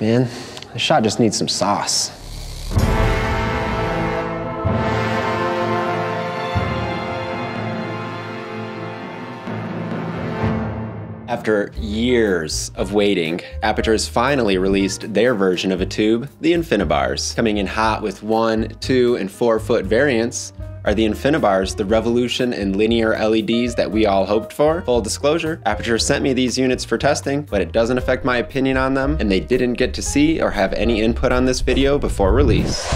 Man, this shot just needs some sauce. After years of waiting, Aputure has finally released their version of a tube, the Infinibars. Coming in hot with 1, 2, and 4 foot variants, are the Infinibars the revolution in linear LEDs that we all hoped for? Full disclosure, Aputure sent me these units for testing, but it doesn't affect my opinion on them, and they didn't get to see or have any input on this video before release.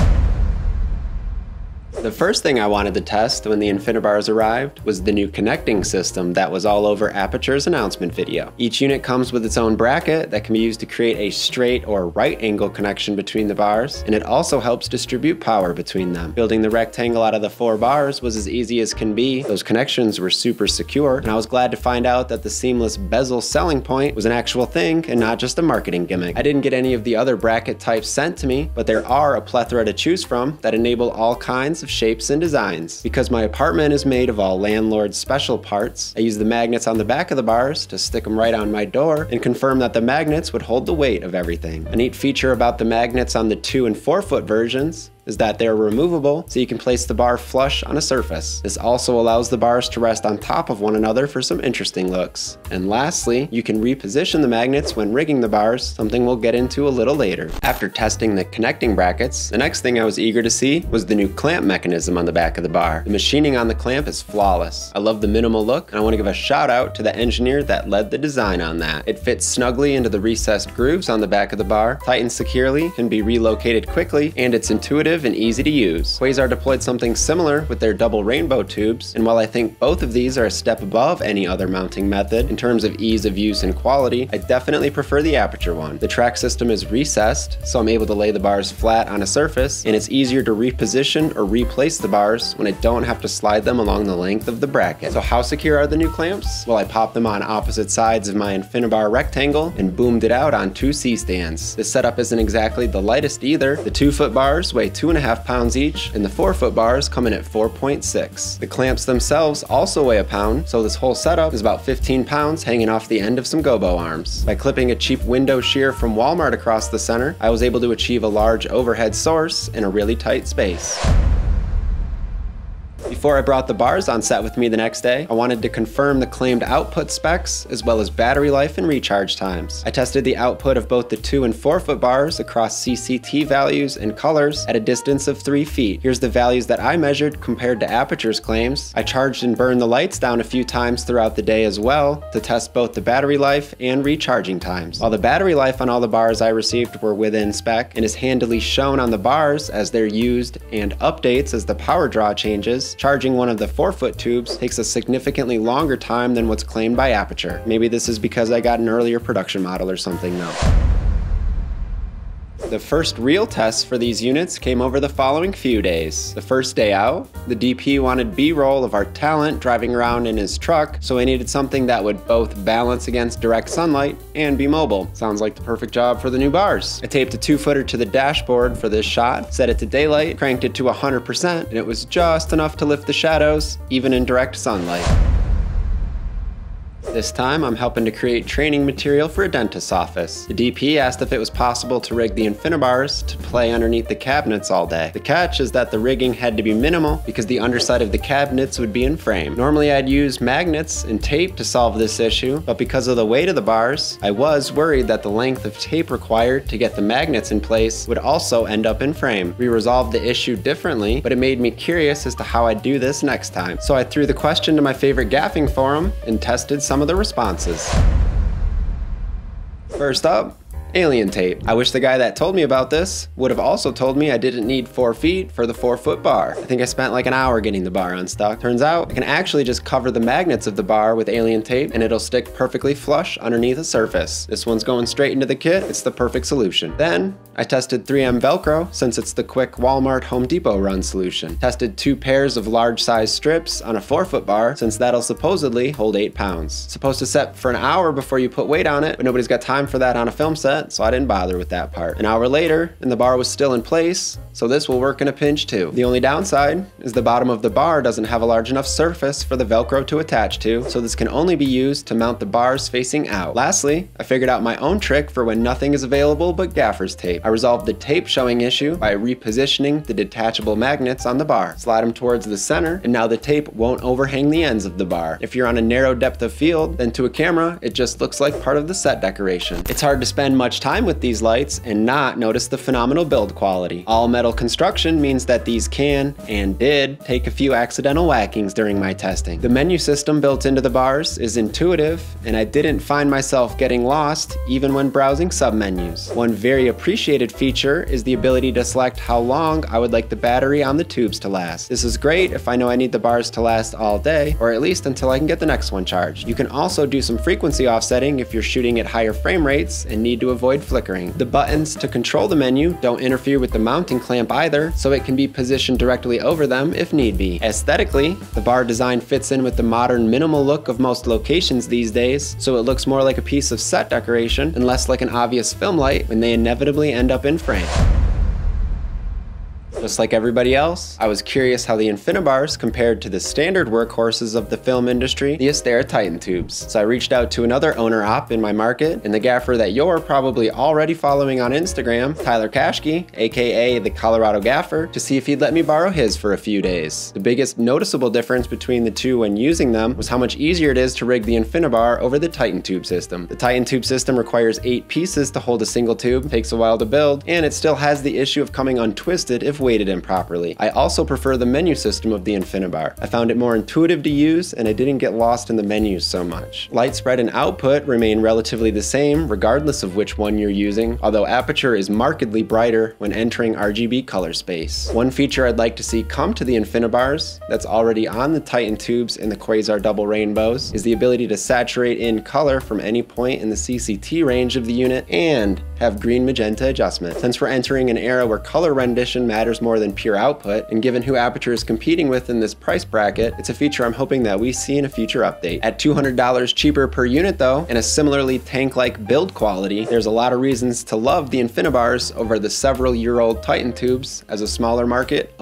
The first thing I wanted to test when the Infinibars arrived was the new connecting system that was all over Aputure's announcement video. Each unit comes with its own bracket that can be used to create a straight or right angle connection between the bars, and it also helps distribute power between them. Building the rectangle out of the four bars was as easy as can be. Those connections were super secure, and I was glad to find out that the seamless bezel selling point was an actual thing and not just a marketing gimmick. I didn't get any of the other bracket types sent to me, but there are a plethora to choose from that enable all kinds of shapes and designs. Because my apartment is made of all landlord special parts, I use the magnets on the back of the bars to stick them right on my door and confirm that the magnets would hold the weight of everything. A neat feature about the magnets on the 2 and 4 foot versions is that they're removable so you can place the bar flush on a surface. This also allows the bars to rest on top of one another for some interesting looks. And lastly, you can reposition the magnets when rigging the bars, something we'll get into a little later. After testing the connecting brackets, the next thing I was eager to see was the new clamp mechanism on the back of the bar. The machining on the clamp is flawless. I love the minimal look, and I want to give a shout out to the engineer that led the design on that. It fits snugly into the recessed grooves on the back of the bar, tightens securely, can be relocated quickly, and it's intuitive intuitive and easy to use. Quasar deployed something similar with their double rainbow tubes, and while I think both of these are a step above any other mounting method in terms of ease of use and quality, I definitely prefer the Aputure one. The track system is recessed, so I'm able to lay the bars flat on a surface, and it's easier to reposition or replace the bars when I don't have to slide them along the length of the bracket. So how secure are the new clamps? Well, I popped them on opposite sides of my Infinibar rectangle and boomed it out on two C-stands. This setup isn't exactly the lightest either. The two foot bars weigh two two and a half pounds each, and the four foot bars come in at 4.6. The clamps themselves also weigh a pound, so this whole setup is about 15 pounds hanging off the end of some gobo arms. By clipping a cheap window sheer from Walmart across the center, I was able to achieve a large overhead source in a really tight space. Before I brought the bars on set with me the next day, I wanted to confirm the claimed output specs as well as battery life and recharge times. I tested the output of both the 2 and 4 foot bars across CCT values and colors at a distance of 3 feet. Here's the values that I measured compared to Aputure's claims. I charged and burned the lights down a few times throughout the day as well to test both the battery life and recharging times. While the battery life on all the bars I received were within spec and is handily shown on the bars as they're used and updates as the power draw changes, charging one of the 4 foot tubes takes a significantly longer time than what's claimed by Aputure. Maybe this is because I got an earlier production model or something though. The first real tests for these units came over the following few days. The first day out, the DP wanted B-roll of our talent driving around in his truck, so I needed something that would both balance against direct sunlight and be mobile. Sounds like the perfect job for the new bars. I taped a two-footer to the dashboard for this shot, set it to daylight, cranked it to 100%, and it was just enough to lift the shadows, even in direct sunlight. This time, I'm helping to create training material for a dentist's office. The DP asked if it was possible to rig the Infinibars to play underneath the cabinets all day. The catch is that the rigging had to be minimal because the underside of the cabinets would be in frame. Normally I'd use magnets and tape to solve this issue, but because of the weight of the bars, I was worried that the length of tape required to get the magnets in place would also end up in frame. We resolved the issue differently, but it made me curious as to how I'd do this next time. So I threw the question to my favorite gaffing forum and tested some of the responses. First up, alien tape. I wish the guy that told me about this would have also told me I didn't need four feet for the four foot bar. I think I spent like an hour getting the bar unstuck. Turns out I can actually just cover the magnets of the bar with alien tape and it'll stick perfectly flush underneath a surface. This one's going straight into the kit. It's the perfect solution. Then I tested 3M Velcro since it's the quick Walmart Home Depot run solution. Tested two pairs of large size strips on a four foot bar since that'll supposedly hold eight pounds. supposed to set for an hour before you put weight on it, but nobody's got time for that on a film set so I didn't bother with that part. An hour later, and the bar was still in place, so this will work in a pinch too. The only downside is the bottom of the bar doesn't have a large enough surface for the Velcro to attach to, so this can only be used to mount the bars facing out. Lastly, I figured out my own trick for when nothing is available but gaffer's tape. I resolved the tape showing issue by repositioning the detachable magnets on the bar. Slide them towards the center, and now the tape won't overhang the ends of the bar. If you're on a narrow depth of field, then to a camera, it just looks like part of the set decoration. It's hard to spend much time with these lights and not notice the phenomenal build quality. All metal construction means that these can, and did, take a few accidental whackings during my testing. The menu system built into the bars is intuitive, and I didn't find myself getting lost even when browsing submenus. One very appreciated feature is the ability to select how long I would like the battery on the tubes to last. This is great if I know I need the bars to last all day, or at least until I can get the next one charged. You can also do some frequency offsetting if you're shooting at higher frame rates and need to avoid flickering. The buttons to control the menu don't interfere with the mounting clamp either, so it can be positioned directly over them if need be. Aesthetically, the bar design fits in with the modern minimal look of most locations these days, so it looks more like a piece of set decoration and less like an obvious film light when they inevitably end up in frame. Just like everybody else, I was curious how the Infinibars compared to the standard workhorses of the film industry, the Astera Titan tubes. So I reached out to another owner op in my market, and the gaffer that you're probably already following on Instagram, Tyler Kashke, aka the Colorado Gaffer, to see if he'd let me borrow his for a few days. The biggest noticeable difference between the two when using them was how much easier it is to rig the Infinibar over the Titan tube system. The Titan tube system requires eight pieces to hold a single tube, takes a while to build, and it still has the issue of coming untwisted if weighted weighted improperly. I also prefer the menu system of the Infinibar. I found it more intuitive to use and I didn't get lost in the menus so much. Light spread and output remain relatively the same regardless of which one you're using, although Aputure is markedly brighter when entering RGB color space. One feature I'd like to see come to the Infinibars that's already on the Titan tubes and the Quasar double rainbows is the ability to saturate in color from any point in the CCT range of the unit and have green magenta adjustment. Since we're entering an era where color rendition matters more than pure output, and given who Aputure is competing with in this price bracket, it's a feature I'm hoping that we see in a future update. At $200 cheaper per unit though, and a similarly tank-like build quality, there's a lot of reasons to love the Infinibars over the several year old Titan tubes as a smaller market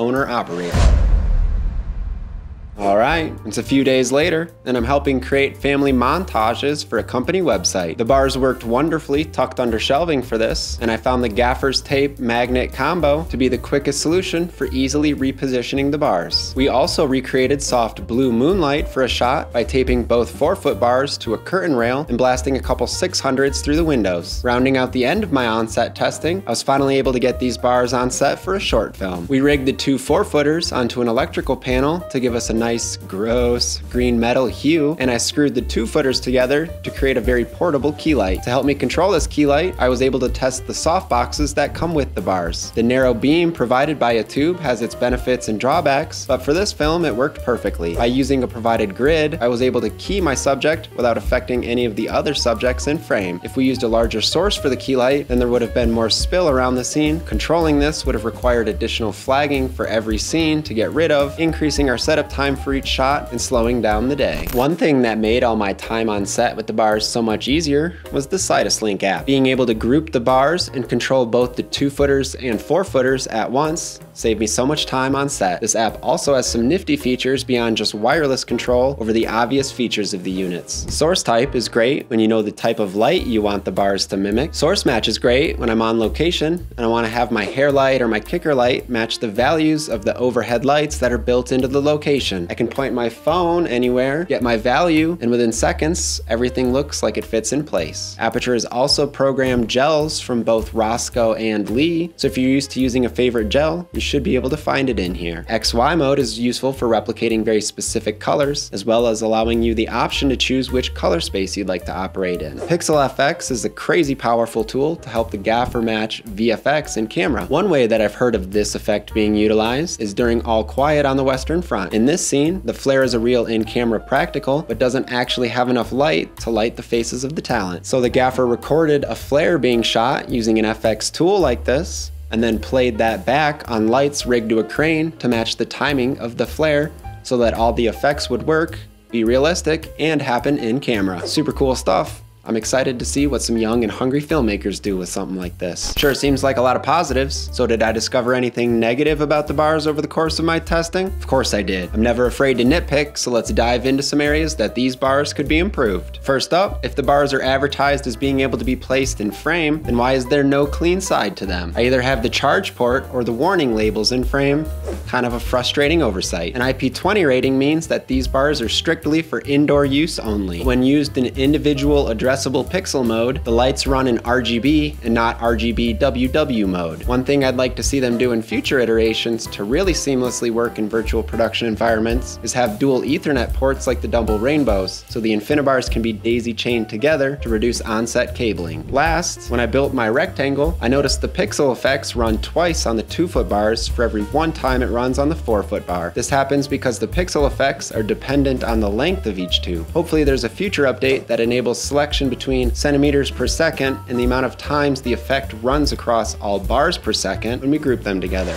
owner-operator. Alright, it's a few days later, and I'm helping create family montages for a company website. The bars worked wonderfully tucked under shelving for this, and I found the gaffer's tape magnet combo to be the quickest solution for easily repositioning the bars. We also recreated soft blue moonlight for a shot by taping both 4-foot bars to a curtain rail and blasting a couple 600s through the windows. Rounding out the end of my on-set testing, I was finally able to get these bars on set for a short film. We rigged the two 4-footers onto an electrical panel to give us a nice nice, gross green metal hue, and I screwed the two footers together to create a very portable key light. To help me control this key light, I was able to test the soft boxes that come with the bars. The narrow beam provided by a tube has its benefits and drawbacks, but for this film it worked perfectly. By using a provided grid, I was able to key my subject without affecting any of the other subjects in frame. If we used a larger source for the key light, then there would have been more spill around the scene. Controlling this would have required additional flagging for every scene to get rid of, increasing our setup time for each shot and slowing down the day. One thing that made all my time on set with the bars so much easier was the Link app. Being able to group the bars and control both the two footers and four footers at once saved me so much time on set. This app also has some nifty features beyond just wireless control over the obvious features of the units. Source type is great when you know the type of light you want the bars to mimic. Source match is great when I'm on location and I want to have my hair light or my kicker light match the values of the overhead lights that are built into the location. I can point my phone anywhere, get my value, and within seconds, everything looks like it fits in place. Aputure is also programmed gels from both Rosco and Lee, so if you're used to using a favorite gel, you should be able to find it in here. XY mode is useful for replicating very specific colors, as well as allowing you the option to choose which color space you'd like to operate in. Pixel FX is a crazy powerful tool to help the gaffer match VFX in camera. One way that I've heard of this effect being utilized is during All Quiet on the Western Front. In this scene, the flare is a real in-camera practical, but doesn't actually have enough light to light the faces of the talent. So the gaffer recorded a flare being shot using an FX tool like this, and then played that back on lights rigged to a crane to match the timing of the flare so that all the effects would work, be realistic, and happen in camera. Super cool stuff I'm excited to see what some young and hungry filmmakers do with something like this. Sure seems like a lot of positives, so did I discover anything negative about the bars over the course of my testing? Of course I did. I'm never afraid to nitpick, so let's dive into some areas that these bars could be improved. First up, if the bars are advertised as being able to be placed in frame, then why is there no clean side to them? I either have the charge port or the warning labels in frame, kind of a frustrating oversight. An IP20 rating means that these bars are strictly for indoor use only. When used in individual addressable pixel mode, the lights run in RGB and not RGBWW mode. One thing I'd like to see them do in future iterations to really seamlessly work in virtual production environments is have dual ethernet ports like the double rainbows, so the InfiniBars can be daisy chained together to reduce onset cabling. Last, when I built my rectangle, I noticed the pixel effects run twice on the 2 foot bars for every one time it runs on the 4 foot bar. This happens because the pixel effects are dependent on the length of each tube. Hopefully there's a future update that enables selection between centimeters per second and the amount of times the effect runs across all bars per second when we group them together.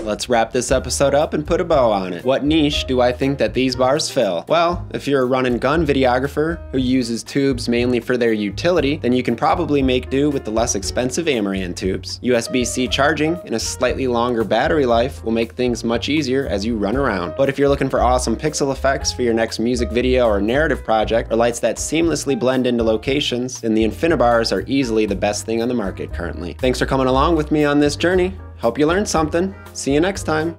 Let's wrap this episode up and put a bow on it. What niche do I think that these bars fill? Well, if you're a run and gun videographer who uses tubes mainly for their utility, then you can probably make do with the less expensive Amaran tubes. USB-C charging and a slightly longer battery life will make things much easier as you run around. But if you're looking for awesome pixel effects for your next music video or narrative project, or lights that seamlessly blend into locations, then the InfiniBars are easily the best thing on the market currently. Thanks for coming along with me on this journey. Hope you learned something. See you next time.